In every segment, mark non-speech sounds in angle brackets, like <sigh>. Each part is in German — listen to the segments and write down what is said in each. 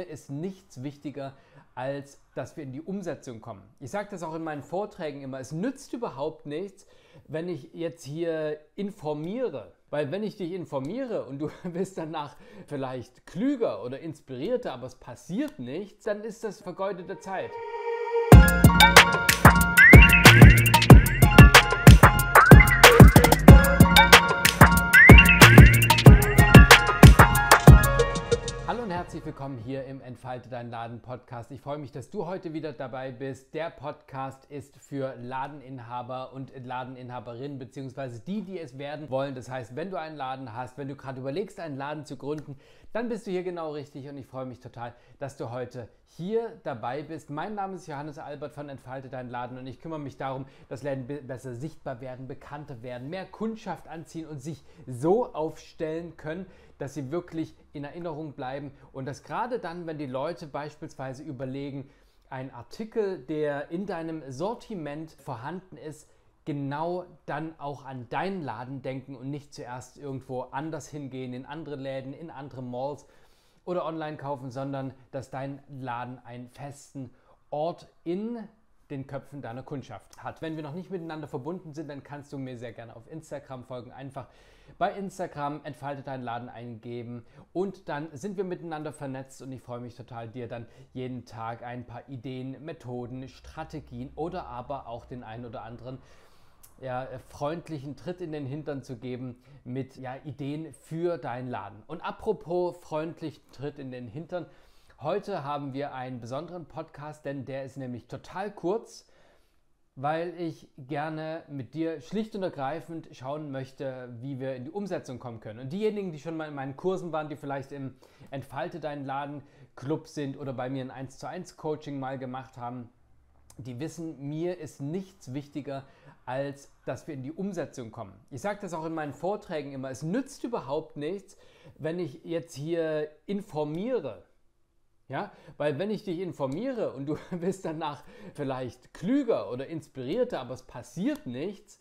mir ist nichts wichtiger, als dass wir in die Umsetzung kommen. Ich sage das auch in meinen Vorträgen immer. Es nützt überhaupt nichts, wenn ich jetzt hier informiere. Weil wenn ich dich informiere und du <laughs> bist danach vielleicht klüger oder inspirierter, aber es passiert nichts, dann ist das vergeudete Zeit. Herzlich willkommen hier im Entfalte dein Laden Podcast. Ich freue mich, dass du heute wieder dabei bist. Der Podcast ist für Ladeninhaber und Ladeninhaberinnen beziehungsweise die, die es werden wollen. Das heißt, wenn du einen Laden hast, wenn du gerade überlegst, einen Laden zu gründen, dann bist du hier genau richtig und ich freue mich total, dass du heute hier dabei bist. Mein Name ist Johannes Albert von Entfalte dein Laden und ich kümmere mich darum, dass Läden besser sichtbar werden, bekannter werden, mehr Kundschaft anziehen und sich so aufstellen können, dass sie wirklich in Erinnerung bleiben und dass gerade dann, wenn die Leute beispielsweise überlegen, ein Artikel, der in deinem Sortiment vorhanden ist, genau dann auch an deinen Laden denken und nicht zuerst irgendwo anders hingehen, in andere Läden, in andere Malls oder online kaufen, sondern dass dein Laden einen festen Ort in den Köpfen deiner Kundschaft hat. Wenn wir noch nicht miteinander verbunden sind, dann kannst du mir sehr gerne auf Instagram folgen. Einfach bei Instagram entfaltet deinen Laden eingeben und dann sind wir miteinander vernetzt und ich freue mich total, dir dann jeden Tag ein paar Ideen, Methoden, Strategien oder aber auch den einen oder anderen ja, freundlichen Tritt in den Hintern zu geben mit ja, Ideen für deinen Laden. Und apropos freundlichen Tritt in den Hintern, heute haben wir einen besonderen Podcast, denn der ist nämlich total kurz, weil ich gerne mit dir schlicht und ergreifend schauen möchte, wie wir in die Umsetzung kommen können. Und diejenigen, die schon mal in meinen Kursen waren, die vielleicht im Entfalte deinen Laden Club sind oder bei mir ein 1 zu 1 Coaching mal gemacht haben, die wissen, mir ist nichts wichtiger als dass wir in die Umsetzung kommen. Ich sage das auch in meinen Vorträgen immer, es nützt überhaupt nichts, wenn ich jetzt hier informiere. Ja, weil wenn ich dich informiere und du <laughs> bist danach vielleicht klüger oder inspirierter, aber es passiert nichts,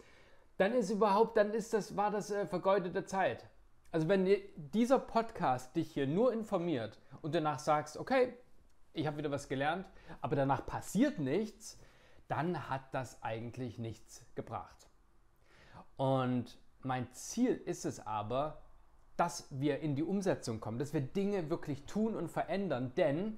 dann ist überhaupt, dann ist das, war das äh, vergeudete Zeit. Also wenn dieser Podcast dich hier nur informiert und danach sagst, okay, ich habe wieder was gelernt, aber danach passiert nichts, dann hat das eigentlich nichts gebracht. Und mein Ziel ist es aber, dass wir in die Umsetzung kommen, dass wir Dinge wirklich tun und verändern, denn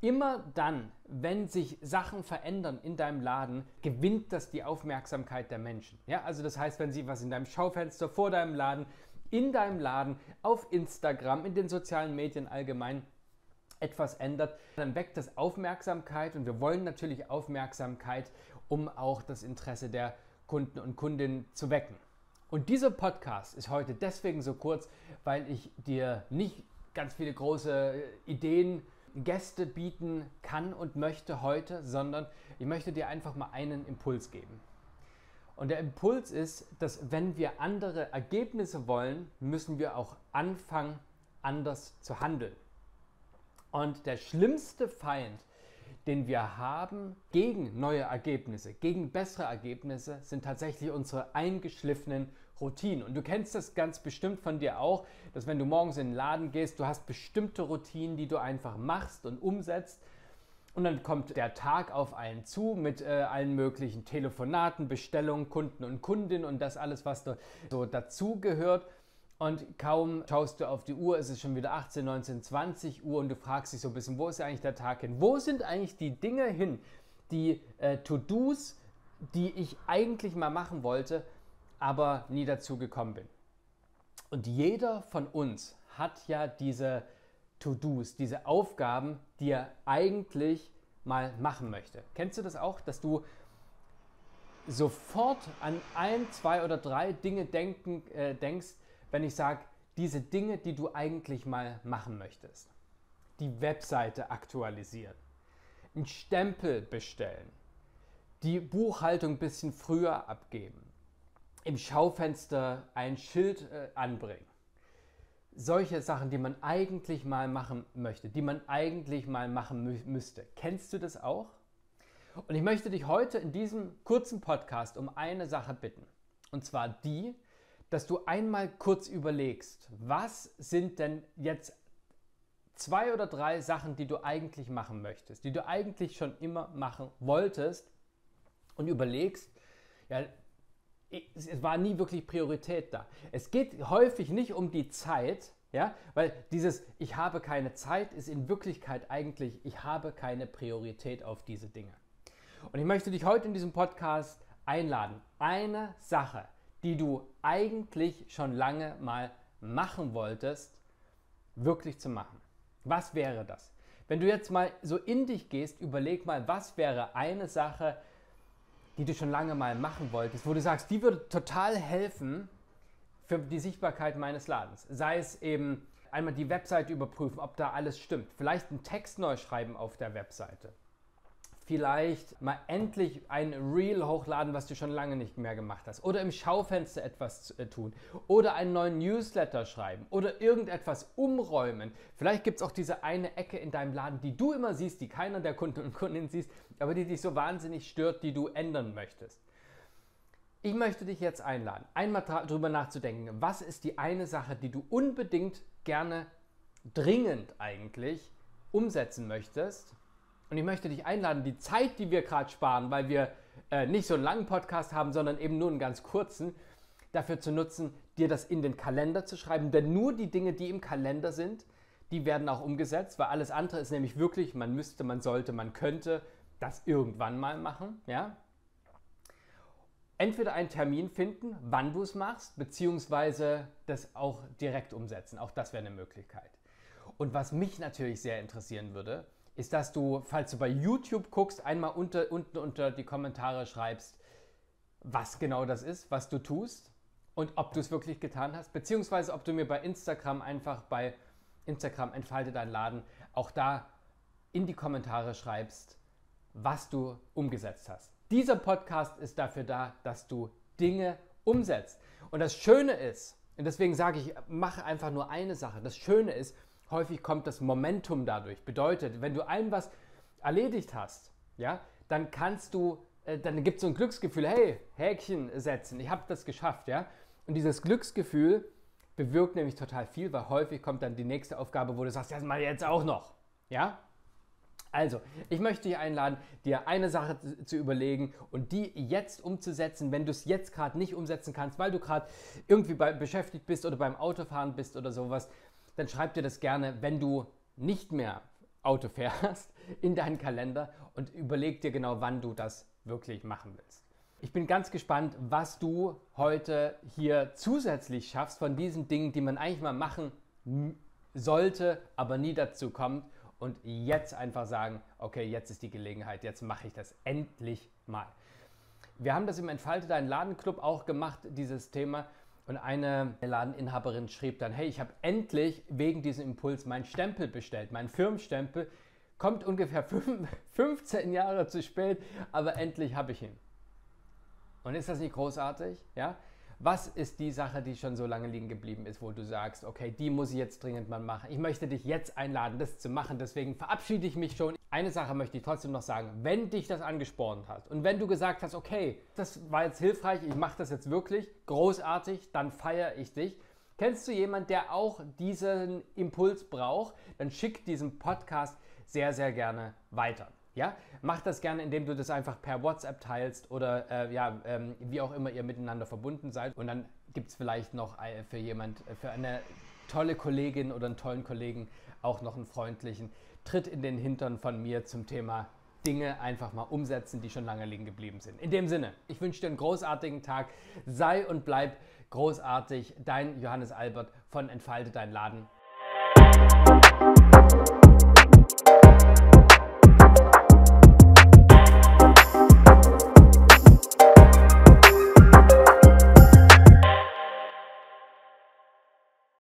immer dann, wenn sich Sachen verändern in deinem Laden, gewinnt das die Aufmerksamkeit der Menschen. Ja, also das heißt, wenn sie was in deinem Schaufenster vor deinem Laden, in deinem Laden, auf Instagram, in den sozialen Medien allgemein etwas ändert, dann weckt das Aufmerksamkeit und wir wollen natürlich Aufmerksamkeit, um auch das Interesse der Kunden und Kundinnen zu wecken. Und dieser Podcast ist heute deswegen so kurz, weil ich dir nicht ganz viele große Ideen, Gäste bieten kann und möchte heute, sondern ich möchte dir einfach mal einen Impuls geben. Und der Impuls ist, dass wenn wir andere Ergebnisse wollen, müssen wir auch anfangen, anders zu handeln. Und der schlimmste Feind, den wir haben gegen neue Ergebnisse, gegen bessere Ergebnisse, sind tatsächlich unsere eingeschliffenen Routinen. Und du kennst das ganz bestimmt von dir auch, dass wenn du morgens in den Laden gehst, du hast bestimmte Routinen, die du einfach machst und umsetzt. Und dann kommt der Tag auf einen zu mit äh, allen möglichen Telefonaten, Bestellungen, Kunden und Kundinnen und das alles, was da so dazugehört. Und kaum schaust du auf die Uhr, ist es schon wieder 18, 19, 20 Uhr und du fragst dich so ein bisschen, wo ist eigentlich der Tag hin? Wo sind eigentlich die Dinge hin, die äh, To-Dos, die ich eigentlich mal machen wollte, aber nie dazu gekommen bin? Und jeder von uns hat ja diese To-Dos, diese Aufgaben, die er eigentlich mal machen möchte. Kennst du das auch, dass du sofort an ein, zwei oder drei Dinge denken, äh, denkst, wenn ich sage, diese Dinge, die du eigentlich mal machen möchtest. Die Webseite aktualisieren, einen Stempel bestellen, die Buchhaltung ein bisschen früher abgeben, im Schaufenster ein Schild äh, anbringen. Solche Sachen, die man eigentlich mal machen möchte, die man eigentlich mal machen mü müsste. Kennst du das auch? Und ich möchte dich heute in diesem kurzen Podcast um eine Sache bitten. Und zwar die, dass du einmal kurz überlegst, was sind denn jetzt zwei oder drei Sachen, die du eigentlich machen möchtest, die du eigentlich schon immer machen wolltest und überlegst, ja, es war nie wirklich Priorität da. Es geht häufig nicht um die Zeit, ja, weil dieses Ich habe keine Zeit ist in Wirklichkeit eigentlich Ich habe keine Priorität auf diese Dinge. Und ich möchte dich heute in diesem Podcast einladen, eine Sache, die du eigentlich schon lange mal machen wolltest, wirklich zu machen. Was wäre das? Wenn du jetzt mal so in dich gehst, überleg mal, was wäre eine Sache, die du schon lange mal machen wolltest, wo du sagst, die würde total helfen für die Sichtbarkeit meines Ladens. Sei es eben einmal die Webseite überprüfen, ob da alles stimmt. Vielleicht einen Text neu schreiben auf der Webseite vielleicht mal endlich ein Reel hochladen, was du schon lange nicht mehr gemacht hast. Oder im Schaufenster etwas äh, tun. Oder einen neuen Newsletter schreiben. Oder irgendetwas umräumen. Vielleicht gibt es auch diese eine Ecke in deinem Laden, die du immer siehst, die keiner der Kunden und Kundinnen siehst, aber die dich so wahnsinnig stört, die du ändern möchtest. Ich möchte dich jetzt einladen, einmal darüber nachzudenken, was ist die eine Sache, die du unbedingt gerne, dringend eigentlich umsetzen möchtest und ich möchte dich einladen, die Zeit, die wir gerade sparen, weil wir äh, nicht so einen langen Podcast haben, sondern eben nur einen ganz kurzen, dafür zu nutzen, dir das in den Kalender zu schreiben. Denn nur die Dinge, die im Kalender sind, die werden auch umgesetzt, weil alles andere ist nämlich wirklich, man müsste, man sollte, man könnte das irgendwann mal machen. Ja? Entweder einen Termin finden, wann du es machst, beziehungsweise das auch direkt umsetzen. Auch das wäre eine Möglichkeit. Und was mich natürlich sehr interessieren würde, ist, dass du, falls du bei YouTube guckst, einmal unter, unten unter die Kommentare schreibst, was genau das ist, was du tust und ob du es wirklich getan hast, beziehungsweise ob du mir bei Instagram einfach bei Instagram entfalte dein Laden auch da in die Kommentare schreibst, was du umgesetzt hast. Dieser Podcast ist dafür da, dass du Dinge umsetzt. Und das Schöne ist, und deswegen sage ich, mache einfach nur eine Sache. Das Schöne ist, häufig kommt das Momentum dadurch. Bedeutet, wenn du ein was erledigt hast, ja, dann kannst du, äh, dann gibt es so ein Glücksgefühl, hey, Häkchen setzen, ich habe das geschafft, ja. Und dieses Glücksgefühl bewirkt nämlich total viel, weil häufig kommt dann die nächste Aufgabe, wo du sagst, das mal jetzt auch noch, ja. Also, ich möchte dich einladen, dir eine Sache zu überlegen und die jetzt umzusetzen, wenn du es jetzt gerade nicht umsetzen kannst, weil du gerade irgendwie bei, beschäftigt bist oder beim Autofahren bist oder sowas, dann schreib dir das gerne, wenn du nicht mehr Auto fährst, <laughs> in deinen Kalender und überleg dir genau, wann du das wirklich machen willst. Ich bin ganz gespannt, was du heute hier zusätzlich schaffst von diesen Dingen, die man eigentlich mal machen sollte, aber nie dazu kommt. Und jetzt einfach sagen, okay, jetzt ist die Gelegenheit, jetzt mache ich das endlich mal. Wir haben das im Entfalte Dein Ladenclub auch gemacht, dieses Thema. Und eine Ladeninhaberin schrieb dann, hey, ich habe endlich wegen diesem Impuls meinen Stempel bestellt, meinen Firmenstempel. Kommt ungefähr 15 <laughs> Jahre zu spät, aber endlich habe ich ihn. Und ist das nicht großartig? Ja? Was ist die Sache, die schon so lange liegen geblieben ist, wo du sagst, okay, die muss ich jetzt dringend mal machen. Ich möchte dich jetzt einladen, das zu machen. Deswegen verabschiede ich mich schon. Eine Sache möchte ich trotzdem noch sagen. Wenn dich das angespornt hat und wenn du gesagt hast, okay, das war jetzt hilfreich, ich mache das jetzt wirklich, großartig, dann feiere ich dich. Kennst du jemanden, der auch diesen Impuls braucht, dann schick diesen Podcast sehr, sehr gerne weiter. Ja, mach das gerne, indem du das einfach per WhatsApp teilst oder äh, ja, ähm, wie auch immer ihr miteinander verbunden seid. Und dann gibt es vielleicht noch äh, für jemand, äh, für eine tolle Kollegin oder einen tollen Kollegen auch noch einen freundlichen Tritt in den Hintern von mir zum Thema Dinge einfach mal umsetzen, die schon lange liegen geblieben sind. In dem Sinne, ich wünsche dir einen großartigen Tag. Sei und bleib großartig. Dein Johannes Albert von Entfalte dein Laden.